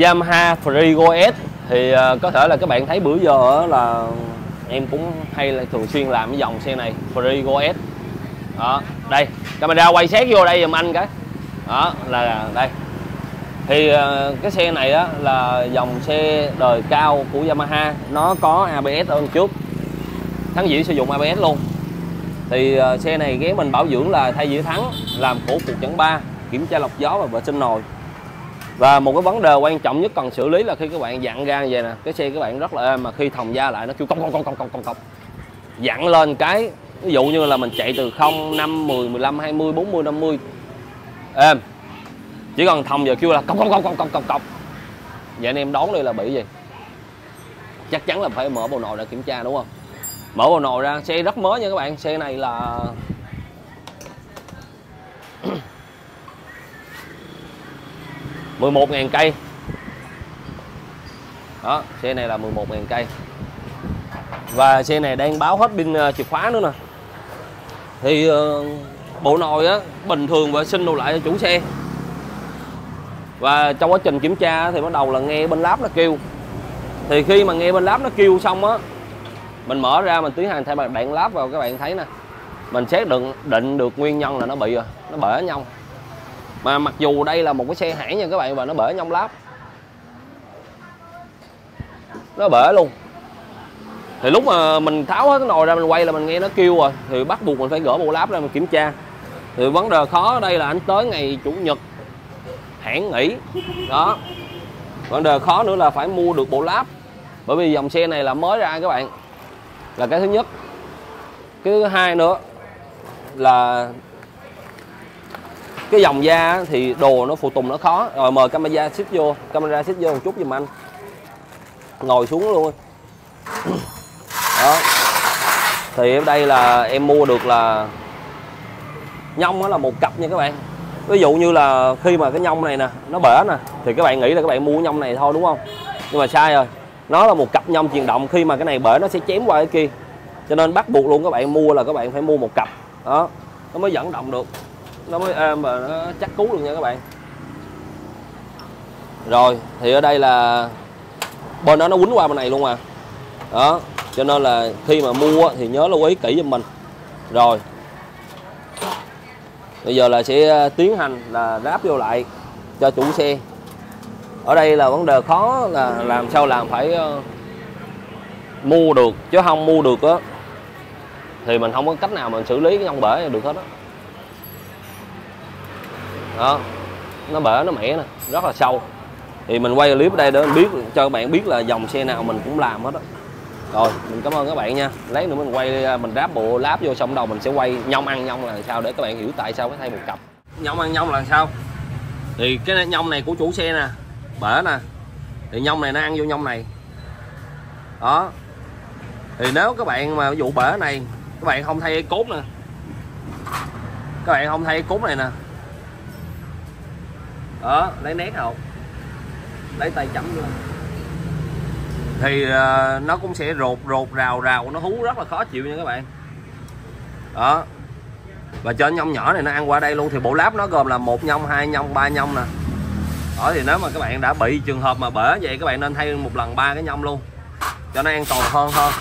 Yamaha Frigo S. Thì à, có thể là các bạn thấy bữa giờ là em cũng hay là thường xuyên làm cái dòng xe này Frigo S. Đó, đây, camera quay xét vô đây giùm anh cái. Đó, là đây. Thì à, cái xe này á là dòng xe đời cao của Yamaha. Nó có ABS ở đằng trước. Thắng dĩ sử dụng ABS luôn. Thì à, xe này ghé mình bảo dưỡng là thay dĩ thắng, làm cổ phục chẩn ba, kiểm tra lọc gió và vệ sinh nồi và một cái vấn đề quan trọng nhất cần xử lý là khi các bạn dặn ra như vậy nè cái xe các bạn rất là êm mà khi thòng da lại nó kêu cong cong cong cong cong cong cong dặn lên cái ví dụ như là mình chạy từ 0 5 10 15 20 40 50 êm chỉ cần thòng giờ kêu là cong cong cong cong cong cong cong vậy anh em đón đây là bị gì chắc chắn là phải mở bộ nồi để kiểm tra đúng không mở bộ nồi ra xe rất mới nha các bạn xe này là mười một ngàn cây. Đó, xe này là 11.000 cây. Và xe này đang báo hết pin ờ, chìa khóa nữa nè. Thì ờ, bộ nồi á, bình thường vệ sinh đồ lại cho chủ xe. Và trong quá trình kiểm tra thì bắt đầu là nghe bên láp nó kêu. Thì khi mà nghe bên láp nó kêu xong á, mình mở ra mình tiến hành thay bằng đạn láp vào, các bạn thấy nè. Mình xét định định được nguyên nhân là nó bị rồi, nó bể nhông mà mặc dù đây là một cái xe hãng nha các bạn, và nó bể nhông láp. Nó bể luôn. Thì lúc mà mình tháo hết cái nồi ra, mình quay là mình nghe nó kêu rồi. Thì bắt buộc mình phải gỡ bộ láp ra mình kiểm tra. Thì vấn đề khó ở đây là anh tới ngày chủ nhật, hãng nghỉ. Đó. Vấn đề khó nữa là phải mua được bộ láp. Bởi vì dòng xe này là mới ra các bạn. Là cái thứ nhất. Cái thứ hai nữa là cái dòng da thì đồ nó phụ tùng nó khó. Rồi mời camera xích vô, camera xích vô một chút giùm anh. Ngồi xuống luôn. Đó. Thì ở đây là em mua được là nhông đó là một cặp nha các bạn. Ví dụ như là khi mà cái nhông này nè, nó bể nè, thì các bạn nghĩ là các bạn mua nhông này thôi, đúng không? Nhưng mà sai rồi. Nó là một cặp nhông chuyển động, khi mà cái này bể nó sẽ chém qua cái kia. Cho nên bắt buộc luôn các bạn mua là các bạn phải mua một cặp. Đó. Nó mới dẫn động được nó mới êm và nó chắc cú luôn nha các bạn. Rồi, thì ở đây là bên đó nó quýnh qua bên này luôn à đó, cho nên là khi mà mua thì nhớ lưu ý kỹ giùm mình. Rồi. Bây giờ là sẽ à, tiến hành là ráp vô lại cho chủ xe. Ở đây là vấn đề khó là làm sao làm phải ờ, mua được, chứ không mua được á, thì mình không có cách nào mình xử lý cái nhông bể được hết á đó. Nó bể, nó mẻ nè, rất là sâu. Thì mình quay clip ở đây để mình biết, cho các bạn biết là dòng xe nào mình cũng làm hết á. Rồi, mình cảm ơn các bạn nha. Lấy nữa mình quay à, mình ráp bộ láp vô xong đầu mình sẽ quay nhông ăn nhông là sao để các bạn hiểu tại sao phải thay một cặp. Nhông ăn nhông là sao? Thì cái nhông này của chủ xe nè, bể nè. Thì nhông này nó ăn vô nhông này. Đó. Thì nếu các bạn mà ví dụ bể này, các bạn không thay cốt nè. Các bạn không thay cốt này nè đó lấy nét không lấy tay chấm luôn. thì uh, nó cũng sẽ rột rột rào rào nó hú rất là khó chịu nha các bạn. Đó. Và cho nhông nhỏ này nó ăn qua đây luôn thì bộ láp nó gồm là một nhông hai nhông ba nhông nè. Đó thì nếu mà các bạn đã bị trường hợp mà bể vậy các bạn nên thay một lần ba cái nhông luôn cho nó an toàn hơn hơn.